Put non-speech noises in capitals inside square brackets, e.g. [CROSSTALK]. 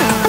Yeah. [LAUGHS]